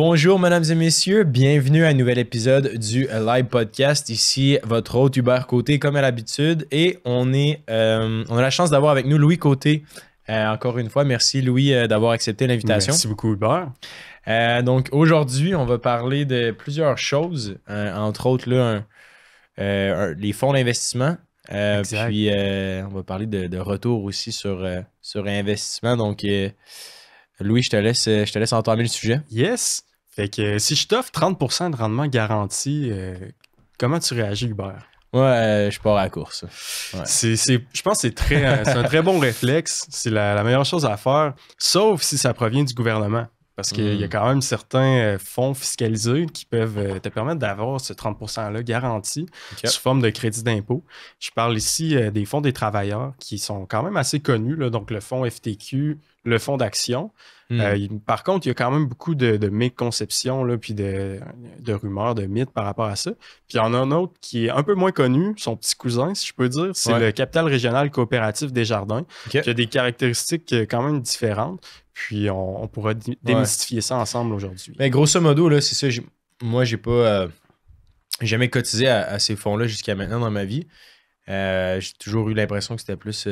Bonjour, mesdames et messieurs. Bienvenue à un nouvel épisode du Live Podcast. Ici, votre hôte Hubert Côté, comme à l'habitude. Et on, est, euh, on a la chance d'avoir avec nous Louis Côté. Euh, encore une fois, merci Louis euh, d'avoir accepté l'invitation. Merci beaucoup, Hubert. donc aujourd'hui, on va parler de plusieurs choses, entre autres là, les fonds d'investissement. puis on va parler de, de, retour aussi sur, sur investissement. Donc Louis, je te laisse, je te laisse entamer le sujet. Yes. Fait que si je t'offre 30% de rendement garanti, euh, comment tu réagis, Hubert? Ouais, euh, je pars à la course. C'est, je pense que c'est, très, euh, c'est un très bon réflexe. C'est la, meilleure chose à faire, sauf si ça provient du gouvernement. Parce qu'il y a hmm. quand même certains fonds fiscalisés qui peuvent te permettre d'avoir ce 30%-là garanti sous forme de crédit d'impôt. Je parle ici des fonds des travailleurs qui sont quand même assez connus, donc le fonds FTQ, le fonds d'action. Hmm. Euh, par contre, il y a quand même beaucoup de, de méconceptions, là, puis de, rumeurs, de mythes par rapport à ça. Puis il y en a un autre qui est un peu moins connu, son petit cousin, si je peux dire, c'est le capital régional coopératif des jardins, qui a des caractéristiques euh, quand même différentes. Puis on, pourra démystifier ça ensemble aujourd'hui. Mais grosso modo, là, c'est ça. Moi, j'ai pas euh, jamais cotisé à, ces fonds-là jusqu'à maintenant dans ma vie. j'ai toujours eu l'impression que c'était plus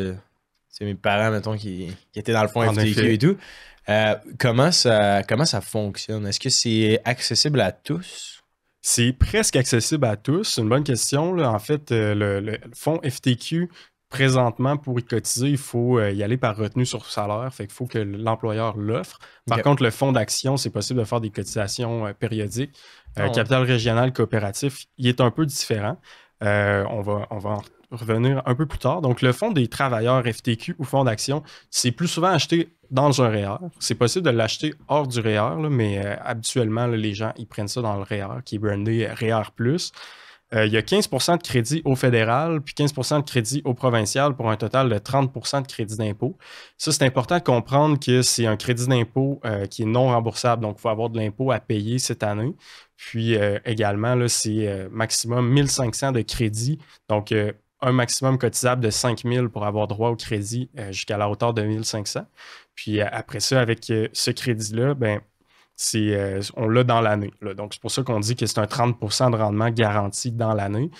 c'est mes parents, mettons, qui, étaient dans le fond FTQ et tout. Euh, comment, ça, comment ça fonctionne? Est-ce que c'est accessible à tous? C'est presque accessible à tous. C'est une bonne question. En fait, euh, le, fonds FTQ, présentement, pour y cotiser, il faut euh, y aller par retenue sur salaire. Fait qu'il faut que l'employeur l'offre. Par contre, le fonds d'action, c'est possible de faire des cotisations périodiques. Ah capital régional coopératif, il est un peu différent. on, va, on va revenir un peu plus tard. Donc, le fonds des travailleurs FTQ ou fonds d'action, c'est plus souvent acheté dans un REER. C'est possible de l'acheter hors du REER, mais euh, habituellement, les gens, ils prennent ça dans le REER, qui est brandé REER+. Euh, il y a 15 de crédit au fédéral, puis 15 de crédit au provincial pour un total de 30 de crédit d'impôt. Ça, c'est important de comprendre que c'est un crédit d'impôt euh, qui est non remboursable, donc il faut avoir de l'impôt à payer cette année. Puis également, c'est maximum 1500 de crédit. Donc, un maximum cotisable de 5 000 pour avoir droit au crédit euh, jusqu'à la hauteur de 1 500. Puis euh, après ça, avec euh, ce crédit-là, ben, on l'a dans l'année. Donc, c'est pour ça qu'on dit que c'est un 30 de rendement garanti dans l'année.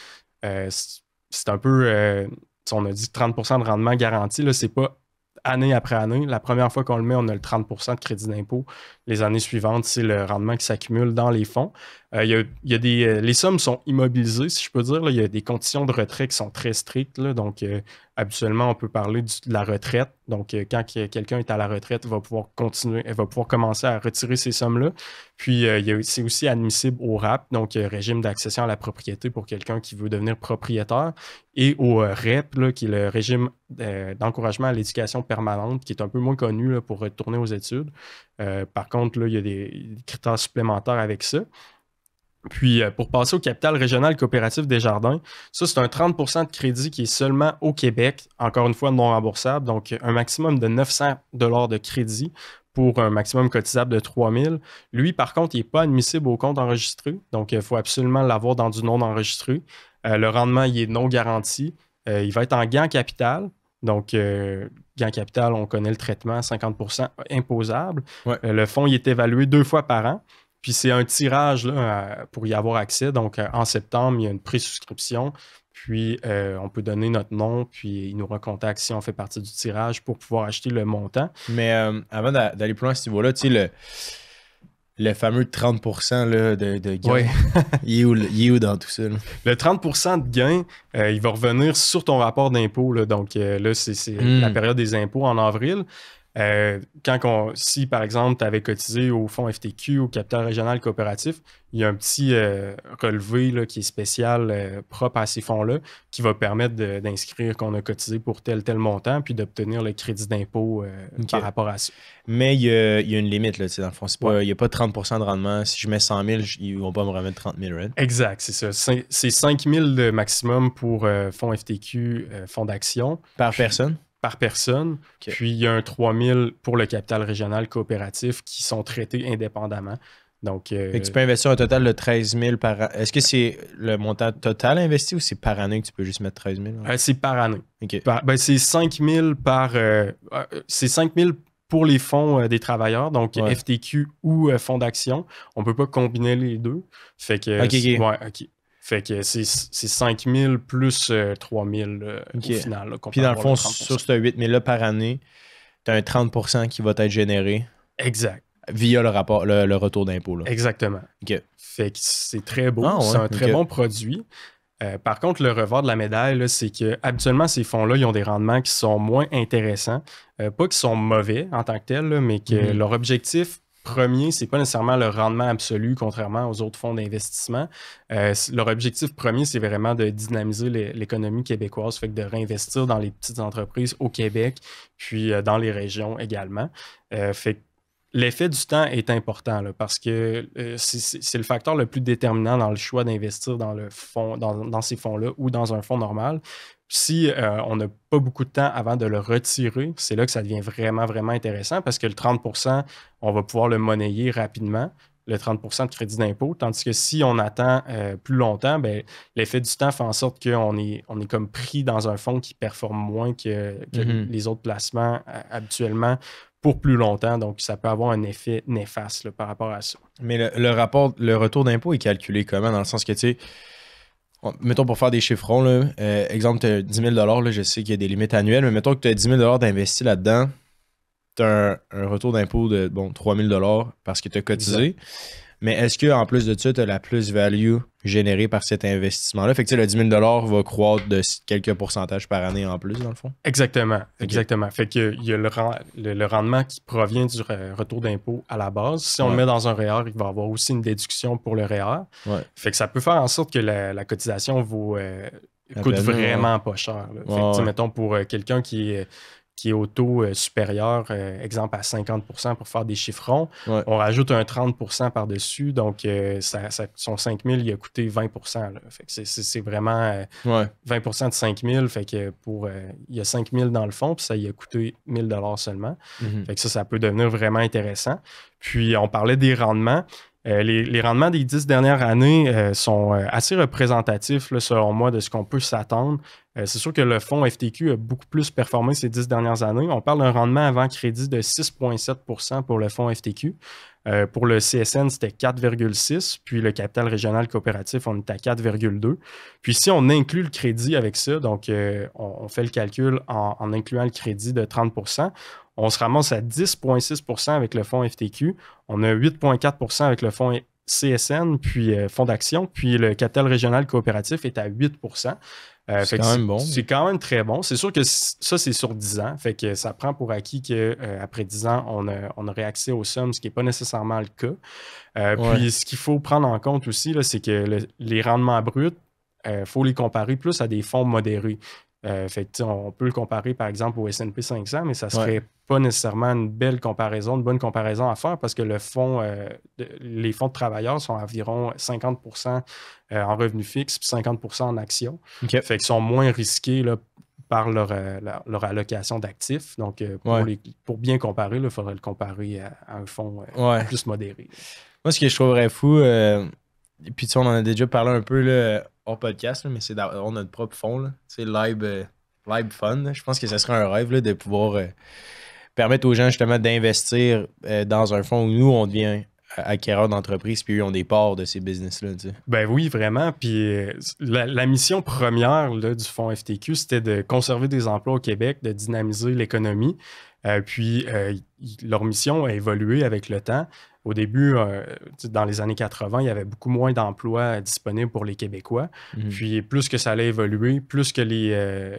c'est un peu, on a dit 30 de rendement garanti, là, c'est pas année après année. La première fois qu'on le met, on a le 30% de crédit d'impôt. Les années suivantes, c'est le rendement qui s'accumule dans les fonds. Euh, y a, des, euh, les sommes sont immobilisées, si je peux dire. Il y a des conditions de retrait qui sont très strictes. donc, euh, habituellement, on peut parler de la retraite. Donc, quand quelqu'un est à la retraite, il va pouvoir continuer, va pouvoir commencer à retirer ces sommes-là. Puis, c'est aussi admissible au RAP, donc régime d'accession à la propriété pour quelqu'un qui veut devenir propriétaire, et au REP, qui est le régime d'encouragement à l'éducation permanente, qui est un peu moins connu pour retourner aux études. par contre, là, il y a des critères supplémentaires avec ça. Puis, euh, pour passer au capital régional coopératif des jardins, ça, c'est un 30% de crédit qui est seulement au Québec, encore une fois non remboursable, donc un maximum de 900 de crédit pour un maximum cotisable de 3000. Lui, par contre, il n'est pas admissible au compte enregistré, donc il faut absolument l'avoir dans du non enregistré. Euh, le rendement, il est non garanti. Euh, il va être en gain capital, donc, gain capital, on connaît le traitement, 50% imposable. le fonds il est évalué deux fois par an. Puis c'est un tirage là, pour y avoir accès. Donc euh, en septembre, il y a une présouscription. Puis euh, on peut donner notre nom, puis il nous recontacte si on fait partie du tirage pour pouvoir acheter le montant. Mais euh, avant d'aller plus loin à ce niveau-là, tu sais, le, le fameux 30% là, de, de, gain, il, est où, dans tout ça? Le 30% de gain, il va revenir sur ton rapport d'impôt. Donc là, c'est hmm. la période des impôts en avril. Euh, quand on, si, par exemple, tu avais cotisé au fonds FTQ, au capital régional coopératif, il y a un petit euh, relevé là, qui est spécial, euh, propre à ces fonds-là, qui va permettre d'inscrire qu'on a cotisé pour tel tel montant, puis d'obtenir le crédit d'impôt par rapport à ça. Mais il y y a une limite, là, dans le fond. Pas, Il n'y a pas 30% de rendement. Si je mets 100 000, ils ne vont pas me remettre 30 000, right? Exact, c'est ça. C'est 5 000 de maximum pour fonds FTQ, fonds d'action. Par personne? Par personne. Puis il y a un 3000 pour le capital régional coopératif qui sont traités indépendamment. Donc, euh, tu peux investir un total de 13 000 par an. Est-ce que c'est le montant total investi ou c'est par année que tu peux juste mettre 13 000? Euh, c'est par année. Ben, c'est 5 000 par. Euh, c'est 5 000 pour les fonds des travailleurs, donc Ouais. FTQ ou fonds d'action, on peut pas combiner les deux. Fait que, ouais. Fait que c'est c'est 5 000 plus euh, 3 000 euh, Ok. au final. là, Puis dans le fond, 30%. sur ce 8 000 là par année, tu as un 30% qui va être généré Exact. via le rapport, le, le retour d'impôt. Exactement. Fait que c'est très beau. Ah ouais, c'est un très bon produit. Euh, par contre, le revers de la médaille, c'est que habituellement, ces fonds-là, ils ont des rendements qui sont moins intéressants. Euh, pas qu'ils sont mauvais en tant que tels, là, mais que Mhm. leur objectif premier, c'est pas nécessairement le rendement absolu, contrairement aux autres fonds d'investissement. Euh, leur objectif premier, c'est vraiment de dynamiser l'é- l'économie québécoise, fait que de réinvestir dans les petites entreprises au Québec, puis euh, dans les régions également. Euh, l'effet du temps est important parce que c'est- le facteur le plus déterminant dans le choix d'investir dans le dans, dans ces fonds-là ou dans un fonds normal. Si euh, on n'a pas beaucoup de temps avant de le retirer, c'est là que ça devient vraiment, vraiment intéressant parce que le 30% on va pouvoir le monnayer rapidement, le 30% de crédit d'impôt. Tandis que si on attend euh, plus longtemps, ben, l'effet du temps fait en sorte qu'on est, on est comme pris dans un fonds qui performe moins que, que Mhm. les autres placements euh, habituellement pour plus longtemps. Donc, ça peut avoir un effet néfaste là, par rapport à ça. Mais le, le rapport, le retour d'impôt est calculé comment? Dans le sens que, tu sais, mettons pour faire des chiffrons, là, euh, exemple, tu as 10 000 là, je sais qu'il y a des limites annuelles, mais mettons que tu as 10 000 d'investi là-dedans, tu as un, retour d'impôt de bon, 3 000 parce que tu as cotisé. Mais est-ce qu'en plus de ça, tu as la plus-value générée par cet investissement-là? Fait que tu sais, le 10 000 va croître de quelques pourcentages par année en plus, dans le fond? Exactement, exactement. Fait que il y a le, ren- le- le rendement qui provient du re- retour d'impôt à la base. Si on Ouais. le met dans un REER, il va y avoir aussi une déduction pour le REER. Ouais. Fait que ça peut faire en sorte que la, la cotisation vaut, euh, coûte vraiment pas cher. Fait que, mettons, pour euh, quelqu'un qui est, qui est au taux euh, supérieur, euh, exemple à 50% pour faire des chiffrons, Ouais. on rajoute un 30% par-dessus. Donc, euh, ça, ça- son 5 000, il a coûté 20 là. Fait que c'est- c'est c'est vraiment... Ouais. 20% de 5 000, fait que pour, il y a 5 000 dans le fond, puis ça y a coûté 1 000 seulement. Mhm. Fait que ça, ça peut devenir vraiment intéressant. Puis, on parlait des rendements. Euh, les, rendements des dix dernières années euh, sont euh, assez représentatifs, selon moi, de ce qu'on peut s'attendre. C'est sûr que le fonds FTQ a beaucoup plus performé ces dix dernières années. On parle d'un rendement avant crédit de 6,7% pour le fonds FTQ. Pour le CSN, c'était 4,6. Puis le capital régional coopératif, on est à 4,2. Puis si on inclut le crédit avec ça, donc on, fait le calcul en incluant le crédit de 30 on se ramasse à 10,6% avec le fonds FTQ. On a 8,4% avec le fonds CSN, puis euh, fonds d'action, puis le capital régional coopératif est à 8% Euh, C'est quand même bon. C'est quand même très bon. C'est sûr que ça, c'est sur 10 ans. Fait que ça prend pour acquis qu'après 10 ans, on, a- on aurait accès aux sommes, ce qui n'est pas nécessairement le cas. Euh, Ouais. Puis ce qu'il faut prendre en compte aussi, là, c'est que le- les rendements bruts, il faut les comparer plus à des fonds modérés. Euh, fait que, on peut le comparer par exemple au S&P 500, mais ça serait pas nécessairement une belle comparaison, une bonne comparaison à faire parce que le fonds, euh, de- les fonds de travailleurs sont à environ 50% euh, en revenus fixes puis 50% en actions. OK. Fait qu'ils sont moins risqués là, par leur, leur, leur allocation d'actifs. Donc, pour, Ouais. les- pour bien comparer, il faudrait le comparer à, à un fonds Ouais. plus modéré. Moi, ce que je trouverais fou, puis tu sais, on en a déjà parlé un peu là, hors podcast, là, mais c'est d'avoir notre propre. Tu sais, Live, euh, Live Fund. là. Je pense que ce serait un rêve de pouvoir euh, permettre aux gens justement d'investir euh, dans un fonds où nous, on devient acquéreur d'entreprise, puis eux ont des parts de ces business-là. tu sais. Ben oui, vraiment. Puis la, mission première là, du fonds FTQ, c'était de conserver des emplois au Québec, de dynamiser l'économie. Puis leur mission a évolué avec le temps. Au début, euh, dans les années 80, il y avait beaucoup moins d'emplois disponibles pour les Québécois. Mhm. Puis plus que ça allait évoluer, plus que les, euh,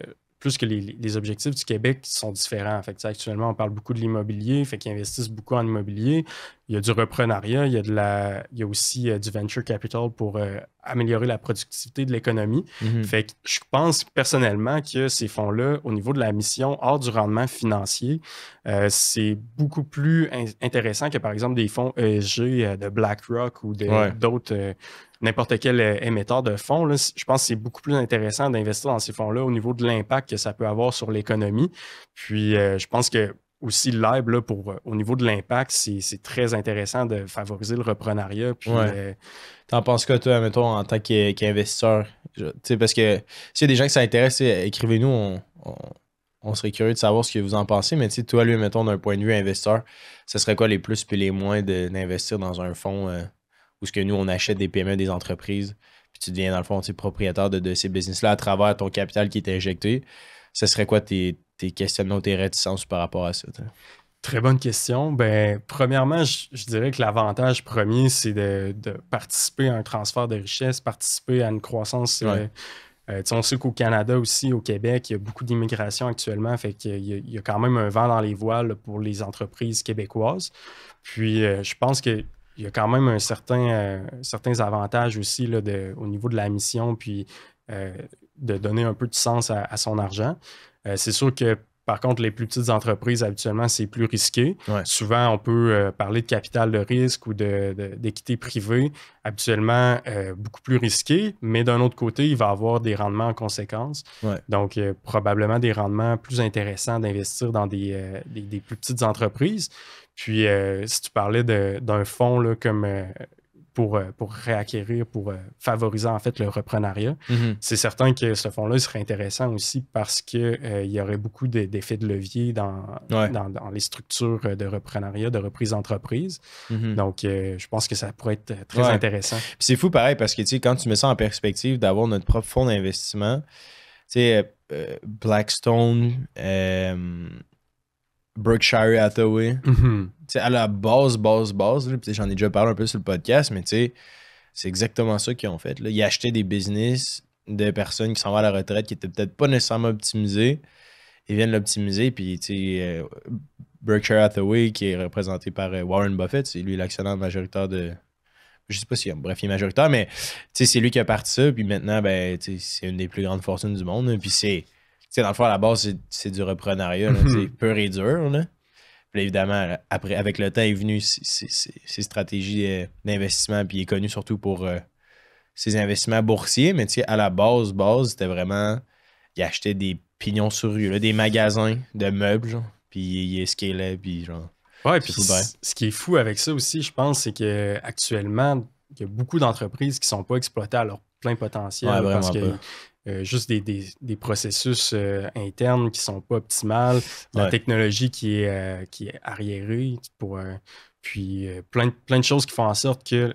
plus que les, les objectifs du Québec sont différents. Fait que, actuellement, on parle beaucoup de l'immobilier, fait qu'ils investissent beaucoup en immobilier. Il y a du reprenariat, il y a, de la, il y a aussi euh, du venture capital pour euh, améliorer la productivité de l'économie. Mhm. Fait que je pense personnellement que ces fonds-là, au niveau de la mission, hors du rendement financier, euh, c'est beaucoup plus in- intéressant que par exemple des fonds ESG de BlackRock ou Ouais. N'importe quel euh, émetteur de fonds. là. Je pense que c'est beaucoup plus intéressant d'investir dans ces fonds-là au niveau de l'impact que ça peut avoir sur l'économie. Puis euh, je pense que aussi là, pour, euh, au niveau de l'impact, c'est très intéressant de favoriser le reprenariat. Puis, Ouais. euh, T'en penses quoi, toi, mettons, en tant qu'in- qu'investisseur? Parce que s'il y a des gens qui s'intéressent, écrivez-nous, on, on, on serait curieux de savoir ce que vous en pensez. Mais toi, lui, mettons, d'un point de vue investisseur, ce serait quoi les plus et les moins d'investir dans un fonds euh, où ce que nous, on achète des PME, des entreprises, puis tu deviens, dans le fond, propriétaire de, de ces business-là à travers ton capital qui est injecté. Ce serait quoi tes, tes questionnements, tes réticences par rapport à ça? Très bonne question. Ben, premièrement, je, dirais que l'avantage premier, c'est de, participer à un transfert de richesse, participer à une croissance. Euh, euh, on sait qu'au Canada aussi, au Québec, il y a beaucoup d'immigration actuellement, fait qu'il y, y, a quand même un vent dans les voiles pour les entreprises québécoises. Puis, euh, je pense qu'il y a quand même certain, certains avantages aussi au niveau de la mission, puis de donner un peu de sens à son argent. c'est sûr que par contre, les plus petites entreprises, habituellement, c'est plus risqué. Souvent, on peut euh, parler de capital de risque ou d'équité privée. Habituellement, euh, beaucoup plus risqué, mais d'un autre côté, il va avoir des rendements en conséquence. Donc, probablement des rendements plus intéressants d'investir dans des, des, plus petites entreprises. Puis, euh, si tu parlais d'un fonds comme pour, euh, pour réacquérir, pour euh, favoriser en fait le reprenariat. Mhm. C'est certain que ce fonds-là serait intéressant aussi parce qu'il euh, y aurait beaucoup d'effets de levier dans, dans, les structures de reprenariat, de reprise d'entreprise. Mhm. Donc, je pense que ça pourrait être très intéressant. C'est fou pareil parce que quand tu mets ça en perspective d'avoir notre propre fonds d'investissement, tu sais, Blackstone, Berkshire Hathaway. Mm À la base, base, base, j'en ai déjà parlé un peu sur le podcast, mais c'est exactement ça qu'ils ont fait. Là. Ils achetaient des business de personnes qui s'en vont à la retraite qui n'étaient peut-être pas nécessairement optimisés. Ils viennent l'optimiser, puis euh, Berkshire Hathaway, qui est représenté par euh, Warren Buffett, c'est lui l'actionnaire majoritaire de. Je sais pas si, bref, il est majoritaire, mais c'est lui qui a parti ça, puis maintenant, ben, c'est une des plus grandes fortunes du monde. Puis c'est sais, dans le fond, à la base, c'est du reprenariat, c'est pur et dur. Là. Puis évidemment, après, avec le temps est venu ses, stratégies euh, d'investissement, puis il est connu surtout pour euh, ses investissements boursiers, mais à la base, base, c'était vraiment. Il achetait des pignons sur rue, des magasins de meubles, puis il escalait, puis genre. Ouais, puis ce qui est fou avec ça aussi, je pense, c'est qu'actuellement, il y a beaucoup d'entreprises qui ne sont pas exploitées à leur plein potentiel. parce que euh, juste des, processus euh, internes qui sont pas optimales, la technologie qui est, euh, qui est arriérée pour puis euh, plein, plein de choses qui font en sorte que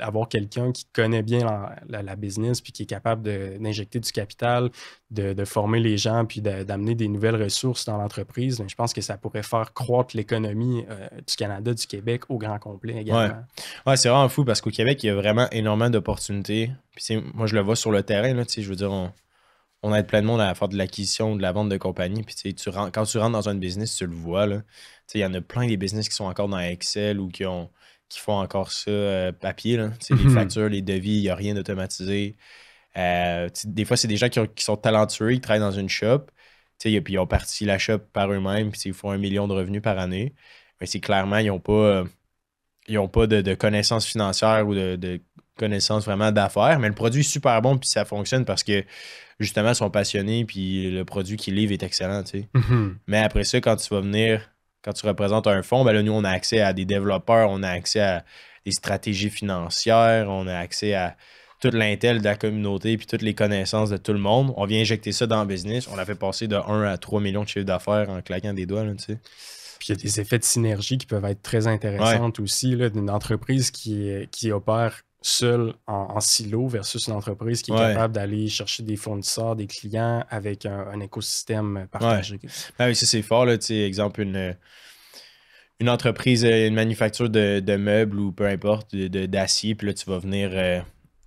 avoir quelqu'un qui connaît bien la, business puis qui est capable d'injecter du capital, de, former les gens puis d'amener des nouvelles ressources dans l'entreprise, ben, je pense que ça pourrait faire croître l'économie euh, du Canada, du Québec au grand complet également. Ouais, c'est vraiment fou parce qu'au Québec, il y a vraiment énormément d'opportunités. Puis moi, je le vois sur le terrain, là, je veux dire, on, on aide plein de monde à faire de l'acquisition, de la vente de compagnie. Puis tu quand tu rentres dans un business, tu le vois. Là. Il y en a plein des business qui sont encore dans Excel ou qui, ont, qui font encore ça euh, papier. Là. Les mhm. factures, les devis, il n'y a rien d'automatisé. Euh, des fois, c'est des gens qui, sont talentueux, qui travaillent dans une shop. Puis ils ont parti la shop par eux-mêmes, puis ils font un million de revenus par année. Mais c'est clairement, ils n'ont pas, ils ont pas de, connaissances financières ou de, connaissances vraiment d'affaires. Mais le produit est super bon, puis ça fonctionne parce que justement, ils sont passionnés, puis le produit qu'ils livrent est excellent. Mhm. Mais après ça, quand tu vas venir quand tu représentes un fonds, ben là, nous, on a accès à des développeurs, on a accès à des stratégies financières, on a accès à toute l'intel de la communauté puis toutes les connaissances de tout le monde. On vient injecter ça dans le business. On l'a fait passer de 1 à 3 millions de chiffres d'affaires en claquant des doigts. Là, tu sais. Puis il y a des effets de synergie qui peuvent être très intéressants aussi d'une entreprise qui, qui opère seul en, silo versus une entreprise qui est capable d'aller chercher des fournisseurs, des clients avec un, écosystème partagé. Ah oui, ça c'est fort. Là, exemple, une, une entreprise, une manufacture de, meubles ou peu importe, d'acier, puis là tu vas venir euh,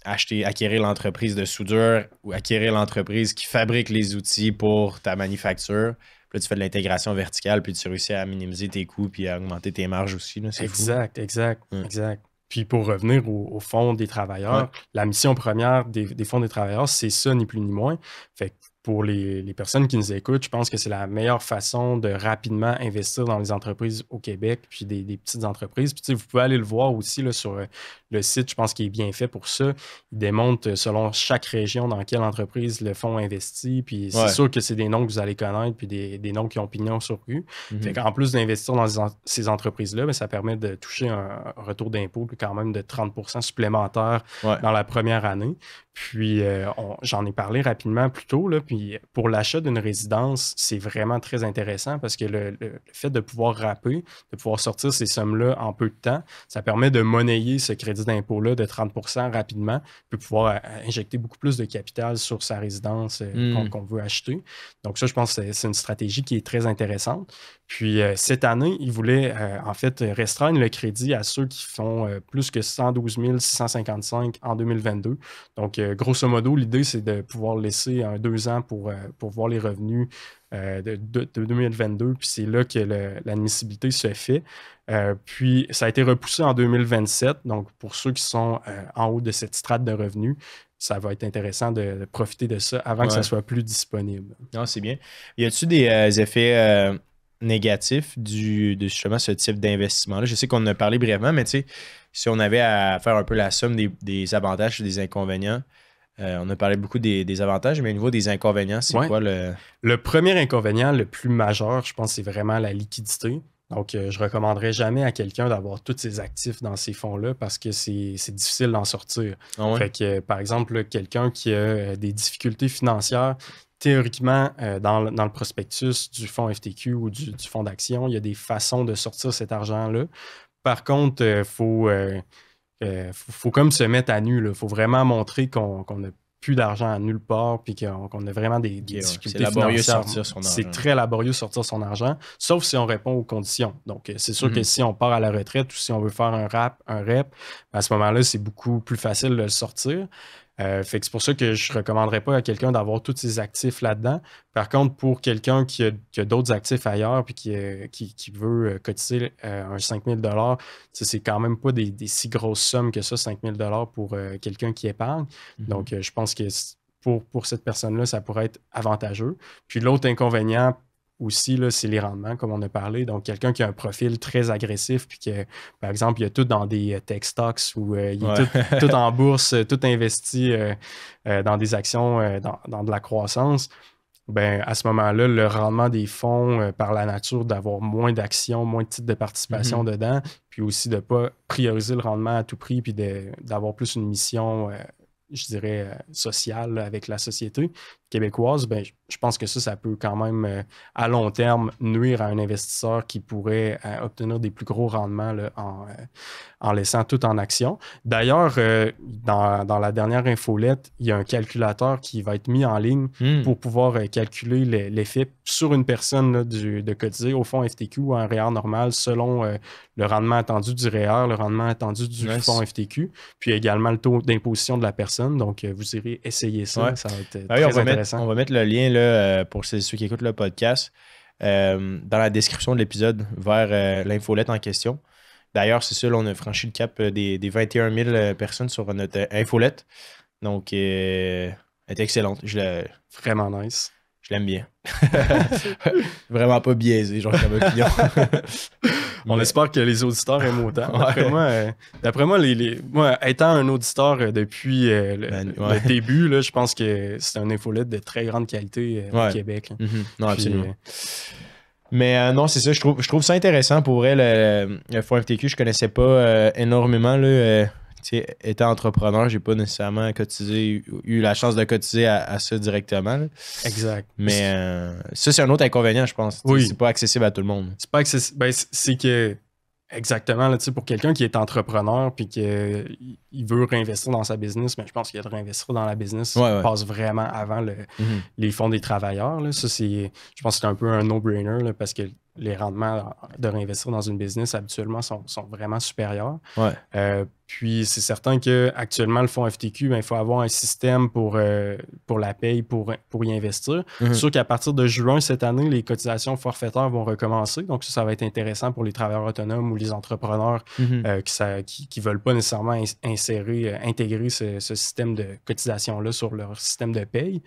acheter, acquérir l'entreprise de soudure ou acquérir l'entreprise qui fabrique les outils pour ta manufacture. Puis là, tu fais de l'intégration verticale, puis tu réussis à minimiser tes coûts puis à augmenter tes marges aussi. exact, exact, exact. Puis pour revenir au, fond des travailleurs, la mission première des, des fonds des travailleurs, c'est ça, ni plus ni moins. Fait pour les, personnes qui nous écoutent, je pense que c'est la meilleure façon de rapidement investir dans les entreprises au Québec, puis des, petites entreprises. Puis, vous pouvez aller le voir aussi là, sur euh, le site, je pense qu'il est bien fait pour ça. Il démontre euh, selon chaque région dans quelle entreprise le fonds investit. Puis c'est sûr que c'est des noms que vous allez connaître, puis des, noms qui ont pignon sur rue. Mm En plus d'investir dans ces entreprises-là, ben, ça permet de toucher un retour d'impôt quand même de 30% supplémentaire dans la première année. Puis euh, j'en ai parlé rapidement plus tôt, là, puis Puis pour l'achat d'une résidence, c'est vraiment très intéressant parce que le, fait de pouvoir rapper, de pouvoir sortir ces sommes-là en peu de temps, ça permet de monnayer ce crédit d'impôt-là de 30% rapidement, puis pouvoir euh, injecter beaucoup plus de capital sur sa résidence hmm. qu'on veut acheter. Donc ça, je pense que c'est une stratégie qui est très intéressante. Puis euh, cette année, ils voulaient en fait restreindre le crédit à ceux qui font plus que 112 655 en 2022. Donc grosso modo, l'idée, c'est de pouvoir laisser un deux ans pour, pour voir les revenus de, 2022. Puis c'est là que l'admissibilité se fait. puis ça a été repoussé en 2027. Donc pour ceux qui sont en haut de cette strate de revenus, ça va être intéressant de, profiter de ça avant que ça soit plus disponible. Non, c'est bien. Y a-t-il des euh, effets euh, négatifs du, de justement ce type d'investissement-là? Je sais qu'on en a parlé brièvement, mais tu sais, si on avait à faire un peu la somme des, avantages et des inconvénients, euh, on a parlé beaucoup des, avantages, mais au niveau des inconvénients, c'est quoi le. Le premier inconvénient, le plus majeur, je pense, c'est vraiment la liquidité. Donc, euh, je ne recommanderais jamais à quelqu'un d'avoir tous ses actifs dans ces fonds-là parce que c'est difficile d'en sortir. Ah fait que, par exemple, quelqu'un qui a euh, des difficultés financières, théoriquement, euh, dans, le prospectus du fonds FTQ ou du, fonds d'action, il y a des façons de sortir cet argent-là. Par contre, il faut, faut, comme se mettre à nu. Il faut vraiment montrer qu'on a plus d'argent à nulle part, puis qu'on a vraiment des, difficultés financières. C'est très laborieux de sortir son argent, sauf si on répond aux conditions. Donc, euh, c'est sûr que mhm. si on part à la retraite ou si on veut faire un rap, un rep, à ce moment-là, c'est beaucoup plus facile de le sortir. Euh, fait que c'est pour ça que je ne recommanderais pas à quelqu'un d'avoir tous ses actifs là-dedans. Par contre, pour quelqu'un qui a, d'autres actifs ailleurs puis qui, euh, qui, veut euh, cotiser un 5000 c'est quand même pas des, si grosses sommes que ça, 5000 pour quelqu'un qui épargne. Mm-hmm. Donc, je pense que pour, pour cette personne-là, ça pourrait être avantageux. Puis l'autre inconvénient aussi, c'est les rendements, comme on a parlé. Donc, quelqu'un qui a un profil très agressif, puis que, par exemple, il a tout dans des euh, tech stocks ou euh, il est tout, en bourse, tout investi euh, dans des actions, dans, de la croissance, ben, à ce moment-là, le rendement des fonds, par la nature d'avoir moins d'actions, moins de titres de participation mm-hmm. dedans, puis aussi de ne pas prioriser le rendement à tout prix, puis d'avoir plus une mission je dirais, sociale avec la société québécoise, ben, je pense que ça, ça peut quand même, euh, à long terme, nuire à un investisseur qui pourrait euh, obtenir des plus gros rendements là, en, euh, en, laissant tout en action. D'ailleurs, dans, dans, la dernière infolette, il y a un calculateur qui va être mis en ligne hmm. pour pouvoir calculer l'effet sur une personne du, de cotiser au fond FTQ ou un REER normal selon le rendement attendu du REER, le rendement attendu du fonds FTQ, puis également le taux d'imposition de la personne. Donc, vous irez essayer ça. Ça va être ah très intéressant. on va mettre le lien euh, pour ceux qui écoutent le podcast, euh, dans la description de l'épisode vers euh, l'infolette en question. D'ailleurs, c'est ça, on a franchi le cap des, 21 000 personnes sur notre infolette. Donc, elle est excellente. Je Vraiment nice. Je l'aime bien. Vraiment pas biaisé, genre comme un client. On espère que les auditeurs aiment autant. D'après moi, les, moi, étant un auditeur euh, depuis euh, ben, le, début, là, je pense que c'est un infolette de très grande qualité euh, au Québec. Mm-hmm. Non, absolument. mais non, c'est ça, je trouve, je trouve ça intéressant pour elle. Le, le fonds FTQ, je connaissais pas énormément. Là, étant entrepreneur, j'ai pas nécessairement cotisé, eu la chance de cotiser à, ça directement. Exact. Mais euh, ça, c'est un autre inconvénient, je pense. Oui. C'est pas accessible à tout le monde. C'est pas accessible. Ben, c'est que Exactement. Là, pour quelqu'un qui est entrepreneur puis qui veut réinvestir dans sa business, mais ben, je pense qu'il réinvestir dans la business passe vraiment avant le, mm-hmm. les fonds des travailleurs. Là. Ça, je pense que c'est un peu un no-brainer parce que les rendements de réinvestir dans une business habituellement sont, vraiment supérieurs. Euh, puis c'est certain qu'actuellement, le fonds FTQ, ben, il faut avoir un système pour, euh, pour la paye, pour, pour y investir. Mm Sûr qu'à partir de juin cette année, les cotisations forfaitaires vont recommencer. Donc ça, ça va être intéressant pour les travailleurs autonomes ou les entrepreneurs euh, qui ne veulent pas nécessairement insérer, intégrer ce, système de cotisation-là sur leur système de paye.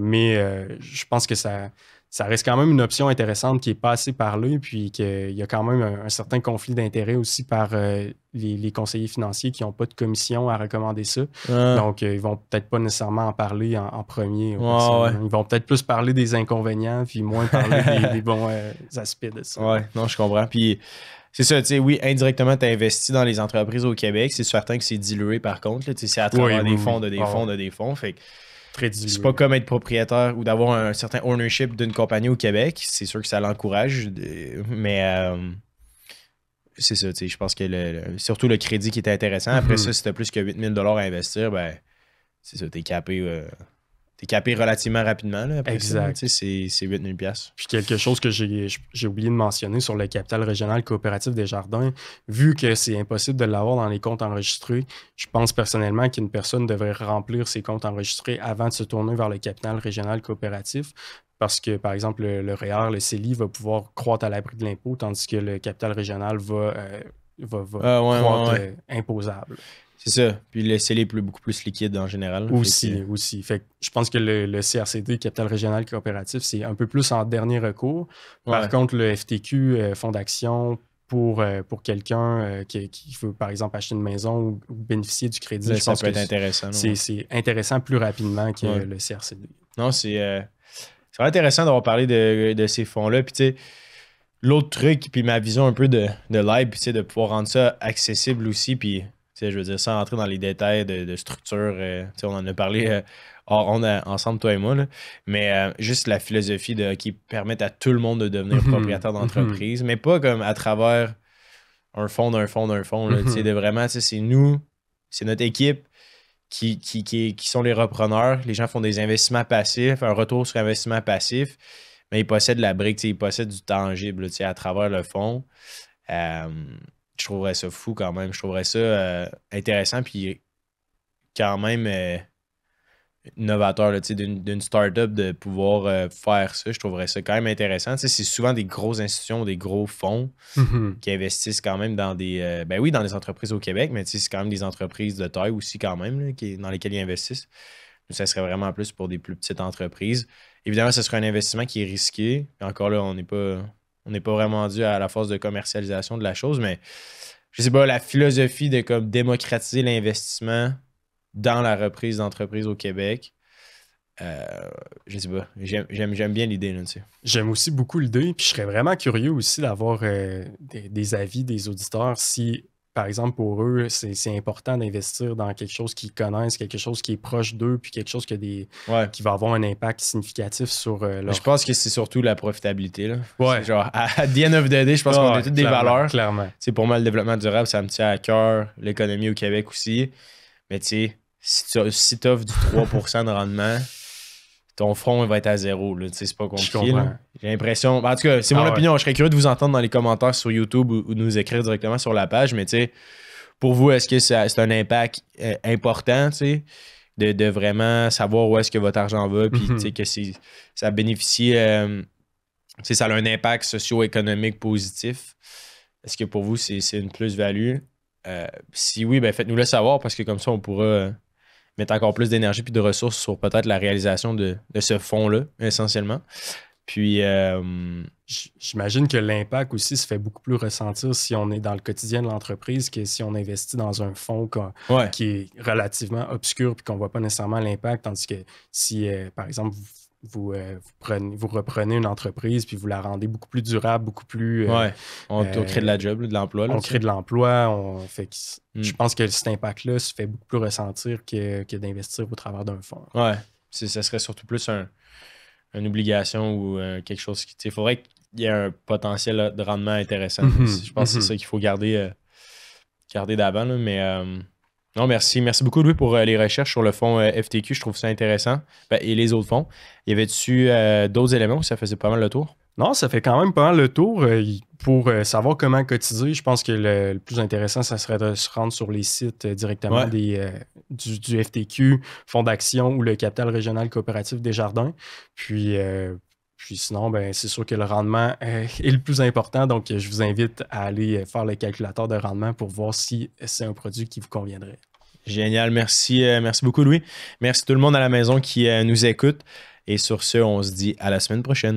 mais je pense que ça ça reste quand même une option intéressante qui est pas assez parlée, puis qu'il y a quand même un, certain conflit d'intérêt aussi par euh, les, conseillers financiers qui n'ont pas de commission à recommander ça. Ah. Donc, euh, ils vont peut-être pas nécessairement en parler en, premier. Ils vont peut-être plus parler des inconvénients, puis moins parler des, bons euh, aspects de ça. Ouais, non, je comprends. Puis c'est ça, tu sais, oui, indirectement, tu as investi dans les entreprises au Québec. C'est certain que c'est dilué par contre. C'est à travers des fonds, de des fonds, de des fonds. Fait Très dilué. C'est pas comme être propriétaire ou d'avoir un certain ownership d'une compagnie au Québec. C'est sûr que ça l'encourage, de- mais euh, c'est ça, tu sais. Je pense que le, le- surtout le crédit qui était intéressant. Après Mhm. ça, si t'as plus que 8000 à investir, ben, c'est ça, t'es capé. euh, T'es capé relativement rapidement. Là, après Exact. c'est- c'est 8000 pièces. Puis quelque chose que j'ai j'ai oublié de mentionner sur le capital régional coopératif des jardins, vu que c'est impossible de l'avoir dans les comptes enregistrés, je pense personnellement qu'une personne devrait remplir ses comptes enregistrés avant de se tourner vers le capital régional coopératif. Parce que, par exemple, le, le REER, le CELI va pouvoir croître à l'abri de l'impôt, tandis que le capital régional va, euh, va, va Ah, ouais, croître ouais, ouais. euh, imposable. C'est ça. Puis le CELI est plus- beaucoup plus liquide en général. Fait Aussi, que- aussi. Fait que je pense que le, le CRCD, Capital Régional Coopératif, c'est un peu plus en dernier recours. Par Ouais. contre, le FTQ, euh, Fonds d'action, pour, euh, pour quelqu'un euh, qui, qui veut, par exemple, acheter une maison ou, ou bénéficier du crédit, Là, je ça pense peut que être intéressant. c'est ouais. intéressant plus rapidement que Ouais. le CRCD. Non, c'est euh, c'est intéressant d'avoir parlé de, de ces fonds-là. Puis, tu sais, l'autre truc, puis ma vision un peu de, de live, puis, tu sais, de pouvoir rendre ça accessible aussi. Puis, je veux dire, sans rentrer dans les détails de, de structure, euh, tu sais, on en a parlé euh, on a, ensemble, toi et moi, là. mais euh, juste la philosophie de, qui permet à tout le monde de devenir Mhm, propriétaire d'entreprise, mais pas comme à travers un fonds d'un fonds d'un fonds. là, tu sais, Mhm. de vraiment, tu sais, c'est nous, c'est notre équipe qui, qui, qui, qui sont les repreneurs. Les gens font des investissements passifs, un retour sur investissement passif, mais ils possèdent la brique, ils possèdent du tangible tu sais, à travers le fonds. Je trouverais ça fou quand même. Je trouverais ça euh, intéressant, puis quand même euh, novateur là, tu sais, d'une startup de pouvoir euh, faire ça. Je trouverais ça quand même intéressant. Tu sais, C'est souvent des grosses institutions, des gros fonds Mhm. qui investissent quand même dans des. euh, ben oui, dans des entreprises au Québec, mais tu sais, c'est quand même des entreprises de taille aussi, quand même, là, qui, dans lesquelles ils investissent. Nous, ça serait vraiment plus pour des plus petites entreprises. Évidemment, ce serait un investissement qui est risqué. Encore là, on n'est pas. On n'est pas vraiment dû à la phase de commercialisation de la chose, mais je sais pas, la philosophie de comme démocratiser l'investissement dans la reprise d'entreprise au Québec, euh, je sais pas. J'aime- bien l'idée, là. J'aime aussi beaucoup l'idée, puis je serais vraiment curieux aussi d'avoir euh, des, des avis des auditeurs si, par exemple, pour eux, c'est important d'investir dans quelque chose qu'ils connaissent, quelque chose qui est proche d'eux, puis quelque chose qui, a des, Ouais. qui va avoir un impact significatif sur euh, leur... Je pense que c'est surtout la profitabilité. Là. Ouais. Genre, à, à the end of the day, je pense qu'on a toutes des valeurs. Clairement. C'est pour moi, le développement durable, ça me tient à cœur. L'économie au Québec aussi. Mais tu sais, si tu si offres du 3% de rendement, ton front va être à zéro. C'est pas compliqué. J'ai l'impression. En tout cas, c'est mon Ah ouais. opinion. Je serais curieux de vous entendre dans les commentaires sur YouTube ou, ou de nous écrire directement sur la page. Mais pour vous, est-ce que c'est un impact euh, important, de, de vraiment savoir où est-ce que votre argent va, puis Mhm. que ça bénéficie, euh, ça a un impact socio-économique positif? Est-ce que pour vous, c'est une plus-value? Euh, si oui, ben faites-nous le savoir parce que comme ça, on pourra mettre encore plus d'énergie puis de ressources sur peut-être la réalisation de, de ce fonds-là, essentiellement. Puis, euh, J'imagine que l'impact aussi se fait beaucoup plus ressentir si on est dans le quotidien de l'entreprise que si on investit dans un fonds ouais, qui est relativement obscur puis qu'on voit pas nécessairement l'impact. Tandis que si, euh, par exemple, vous, vous, euh, vous prenez- vous reprenez une entreprise puis vous la rendez beaucoup plus durable, beaucoup plus. euh, ouais, on, euh, crée de la job, là, de l'emploi. on crée de l'emploi, on fait que c- Mm. je pense que cet impact-là se fait beaucoup plus ressentir que, que d'investir au travers d'un fonds. Ouais, ça serait surtout plus un, une obligation ou euh, quelque chose qui. Il faudrait qu'il y ait un potentiel de rendement intéressant. Mhm, Je pense que c'est ça qu'il faut garder, euh, garder d'avant. Mais euh, non, merci. Merci beaucoup, Louis, pour euh, les recherches sur le fonds euh, FTQ. Je trouve ça intéressant. Ben, et les autres fonds. Y avait-tu euh, d'autres éléments où ça faisait pas mal le tour? Non, ça fait quand même pas mal le tour. Pour savoir comment cotiser, je pense que le, le plus intéressant, ça serait de se rendre sur les sites directement Ouais. des, du, du FTQ, Fonds d'action ou le Capital Régional Coopératif des Jardins. Puis, euh, puis sinon, ben, c'est sûr que le rendement euh, est le plus important. Donc, euh, je vous invite à aller euh, faire le calculateur de rendement pour voir si c'est un produit qui vous conviendrait. Génial. Merci, euh, merci beaucoup, Louis. Merci tout le monde à la maison qui euh, nous écoute. Et sur ce, on se dit à la semaine prochaine.